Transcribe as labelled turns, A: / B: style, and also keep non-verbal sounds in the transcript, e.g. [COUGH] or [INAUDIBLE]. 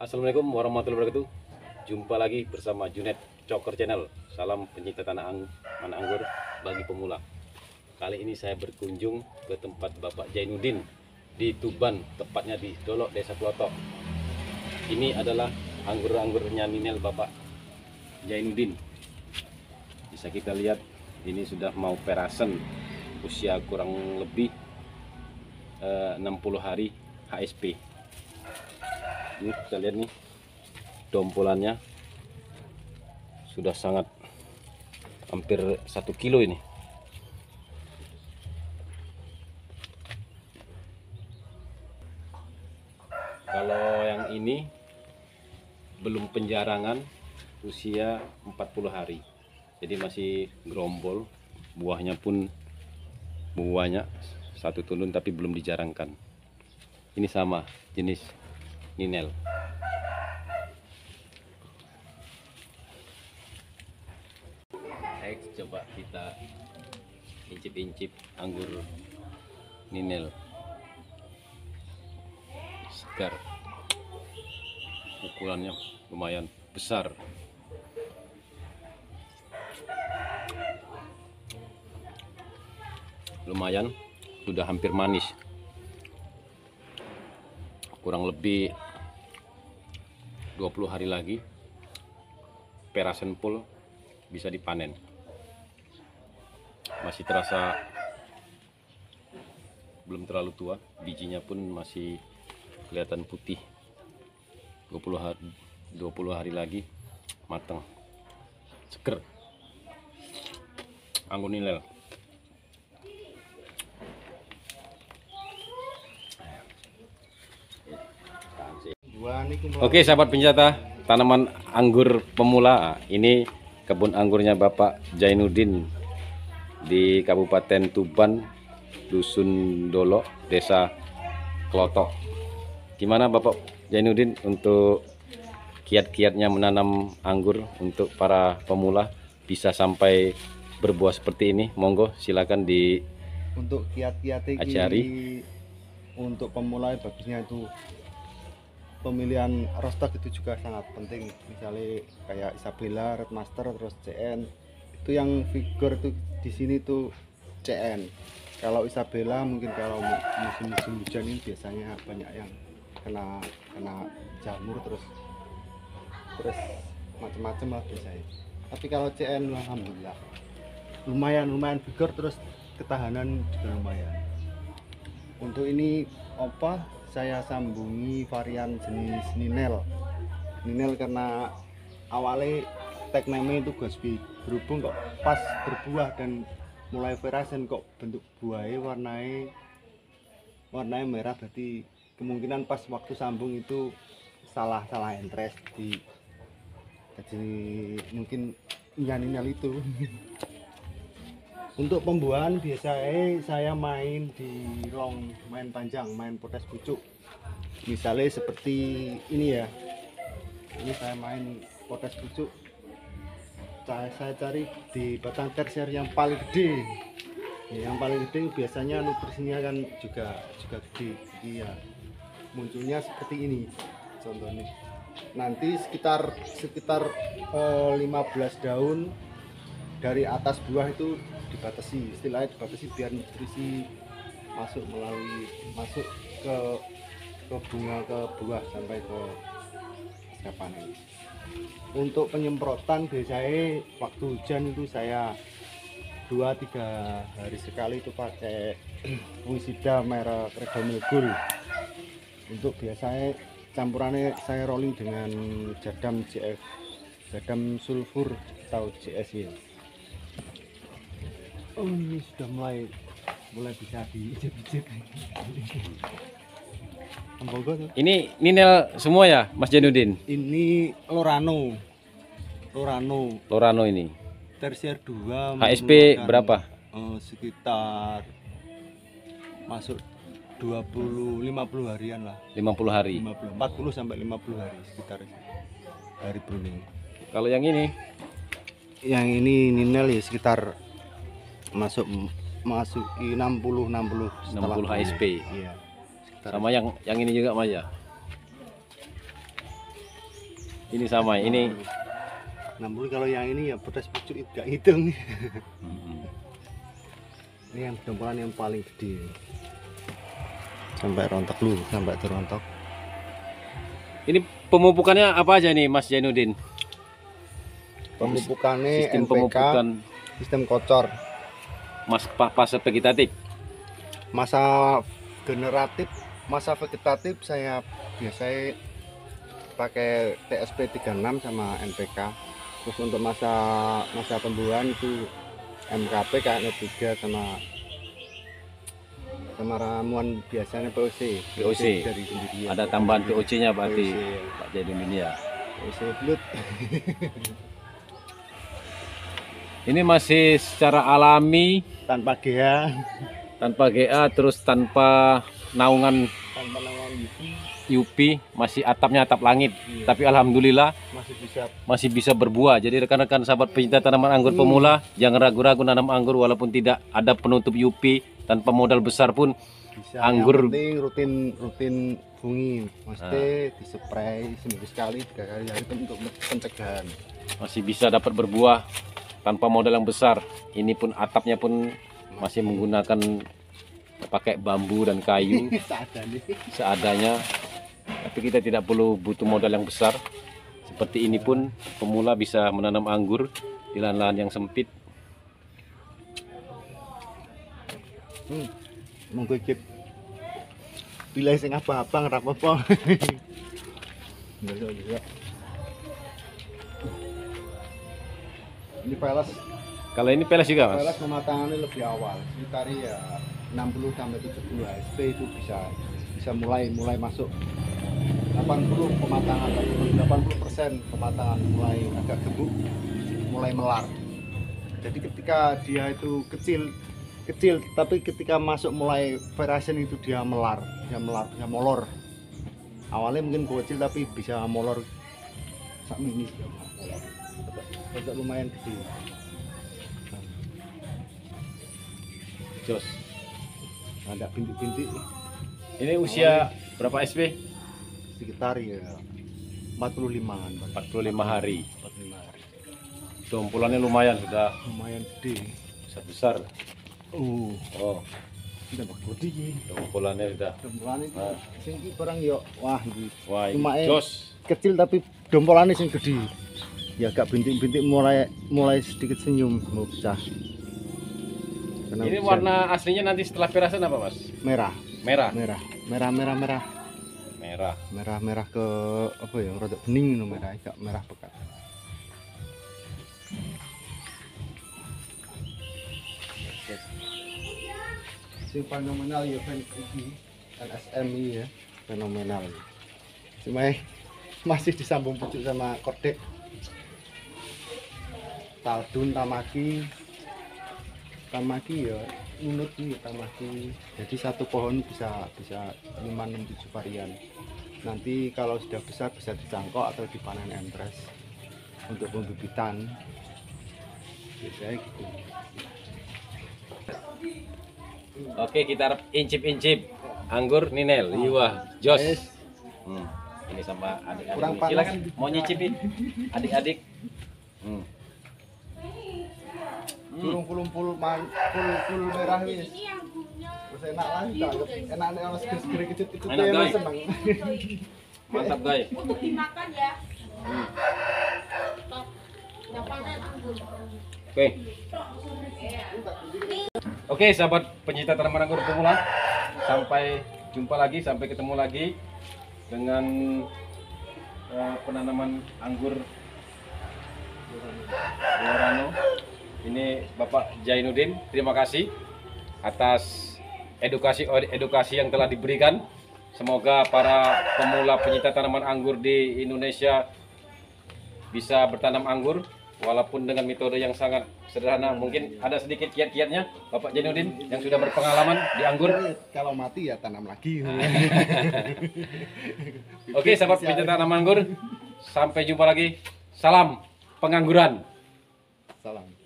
A: Assalamualaikum warahmatullahi wabarakatuh. Jumpa lagi bersama Junet Coker Channel. Salam pencinta tanah ang tanah anggur bagi pemula. Kali ini saya berkunjung ke tempat Bapak Jainuddin di Tuban, tepatnya di Dolok Desa Klotok. Ini adalah anggur-anggurnya Ninel Bapak Jainuddin. Bisa kita lihat ini sudah mau perasan usia kurang lebih eh, 60 hari HSP ini kita lihat nih dompolannya sudah sangat hampir satu kilo ini. Kalau yang ini belum penjarangan usia 40 hari. Jadi masih gerombol buahnya pun buahnya satu tundun tapi belum dijarangkan. Ini sama jenis Ninel. Next coba kita incip-incip anggur Ninel. Segar. Ukurannya lumayan besar. Lumayan sudah hampir manis kurang lebih 20 hari lagi perasan pul bisa dipanen. Masih terasa belum terlalu tua bijinya pun masih kelihatan putih. 20 hari, 20 hari lagi matang seger. Anggur nilai Oke sahabat penjata tanaman anggur pemula. Ini kebun anggurnya Bapak Jainuddin di Kabupaten Tuban Dusun Dolok Desa Klotok. Gimana Bapak Jainuddin untuk kiat-kiatnya menanam anggur untuk para pemula bisa sampai berbuah seperti ini? Monggo silakan di
B: untuk kiat-kiat
A: Ajari.
B: untuk pemula bagusnya itu pemilihan roster itu juga sangat penting. Misalnya kayak Isabella, Red Master, terus CN itu yang figur itu di sini tuh CN kalau Isabella mungkin kalau mu- musim-musim hujan ini biasanya banyak yang kena kena jamur terus terus macam-macam lah biasanya. Tapi kalau CN alhamdulillah. Lumayan lumayan figur terus ketahanan juga lumayan. Untuk ini apa saya sambungi varian jenis Ninel. Ninel karena awalnya tag name itu Gosby berhubung kok pas berbuah dan mulai verasen kok bentuk buahnya warnanya warnanya merah berarti kemungkinan pas waktu sambung itu salah salah entres di jadi mungkin Ninel itu [LAUGHS] untuk pembuahan biasanya saya main di long main panjang main potes pucuk. Misalnya seperti ini ya. Ini saya main potes pucuk. Saya, saya cari di batang tersier yang paling gede. Ya, yang paling gede biasanya nutrisinya kan juga juga gede. Jadi ya munculnya seperti ini contohnya. Nanti sekitar sekitar eh, 15 daun dari atas buah itu dibatasi istilahnya dibatasi biar nutrisi masuk melalui masuk ke ke bunga ke buah sampai ke pasca panen untuk penyemprotan biasanya waktu hujan itu saya dua tiga hari sekali itu pakai [CLEARS THROAT] fungisida merek Redomil Gold. Untuk biasanya campurannya saya rolling dengan jadam CF jadam sulfur atau CS ya oh ini sudah mulai mulai bisa
A: ini Ninel semua ya Mas Jainuddin?
B: Ini Lorano. Lorano.
A: Lorano ini.
B: Tersier 2
A: HSP berapa?
B: Eh, sekitar masuk 20 50 harian lah.
A: 50 hari.
B: 50 40 sampai 50 hari sekitar hari pruning.
A: Kalau yang ini?
B: Yang ini Ninel ya sekitar masuk masuk 60 60 setelah
A: 60 HSP.
B: iya
A: sama yang yang ini juga Mas ya Ini sama, ini
B: 60 kalau yang ini ya potes pucuk itu gak hitung.
A: Mm-mm.
B: ini yang dompolan yang paling gede. Sampai rontok lu, sampai terontok.
A: ini pemupukannya apa aja nih Mas Jainuddin?
B: Pemupukannya
A: Sistem
B: NPK,
A: pemupukan
B: sistem kocor.
A: Mas fase vegetatif.
B: Masa generatif, masa vegetatif saya biasanya pakai TSP 36 sama NPK. Terus untuk masa masa tumbuhan itu MKP kayaknya 3 sama sama ramuan biasanya POC.
A: POC.
B: dari.
A: Ada tambahan berarti
B: POC, ya.
A: Pak Jainuddin ya.
B: POC blood.
A: Ini masih secara alami.
B: Tanpa GA,
A: tanpa GA terus tanpa naungan
B: tanpa naungan
A: UP masih atapnya atap langit.
B: Iya.
A: Tapi alhamdulillah
B: masih bisa.
A: masih bisa berbuah. Jadi rekan-rekan sahabat pecinta tanaman anggur
B: Hmm.
A: pemula jangan ragu-ragu nanam anggur walaupun tidak ada penutup UP tanpa modal besar pun
B: bisa.
A: Anggur-
B: penting rutin rutin fungi mesti dispray seminggu sekali tiga kali hari untuk pencegahan.
A: Masih bisa dapat berbuah tanpa modal yang besar. Ini pun atapnya pun masih menggunakan pakai bambu dan kayu [LAUGHS] seadanya. Tapi kita tidak perlu butuh modal yang besar. Seperti ini pun pemula bisa menanam anggur di lahan-lahan yang sempit.
B: hmm. ikut pilih sing apa-apa ora [LAUGHS] ini peles
A: Kalau ini peles juga, Mas.
B: peles pematangannya lebih awal. Sekitar ya 60 sampai 70 HP itu bisa bisa mulai mulai masuk. 80 pematangan 80 persen pematangan mulai agak gebuk mulai melar. Jadi ketika dia itu kecil kecil tapi ketika masuk mulai variation itu dia melar dia melar dia molor. Awalnya mungkin kecil tapi bisa molor. Sak mini agak lumayan gede
A: Jos.
B: ada bintik-bintik
A: Ini usia berapa SP?
B: sekitar ya 45-an
A: 45 hari.
B: 45 hari
A: Dompulannya lumayan sudah
B: lumayan gede
A: besar besar.
B: uh
A: Oh,
B: udah gede iki
A: dompulannya sudah.
B: dompolan itu
A: Ah.
B: sing barang yo wah iki
A: Wah, ini
B: Lumayan.
A: jos.
B: kecil tapi dompolannya sing gede ya agak bintik-bintik mulai mulai sedikit senyum mau pecah. Karena
A: Ini
B: bisa-
A: warna aslinya nanti setelah perasan apa, Mas?
B: merah.
A: Merah.
B: merah. Merah merah merah.
A: Merah.
B: merah merah ke apa ya rada bening no merah agak merah pekat. Sing fenomenal ya fan iki ya fenomenal. Cuma masih disambung pucuk sama kordek taldun tamaki tamaki ya unut nih tamaki jadi satu pohon bisa bisa 5 6 7 varian nanti kalau sudah besar bisa dicangkok atau dipanen empres untuk pembibitan biasanya gitu
A: Oke, kita incip-incip anggur Ninel. Iwah, jos. Hmm. Ini sama adik-adik. Silakan mau nyicipin. Adik-adik. Hmm.
B: Man puluh puluh merah wis terus enak lagi tak enak nih orang seger seger gitu itu
A: Enak,
B: seneng
A: Mantap, guys.
C: untuk dimakan ya. Anggur.
A: Oke. Oke, sahabat pencinta tanaman anggur pemula. Sampai jumpa lagi, sampai ketemu lagi dengan eh, penanaman anggur Lorano. Ini Bapak Jainuddin. Terima kasih atas edukasi edukasi yang telah diberikan. Semoga para pemula pencinta tanaman anggur di Indonesia bisa bertanam anggur walaupun dengan metode yang sangat sederhana. Mungkin ada sedikit kiat-kiatnya Bapak Jainuddin yang sudah berpengalaman di anggur.
B: Kalau mati ya tanam lagi. [LAUGHS] [LAUGHS]
A: Oke sahabat pencinta tanaman anggur sampai jumpa lagi. Salam pengangguran.
B: Salam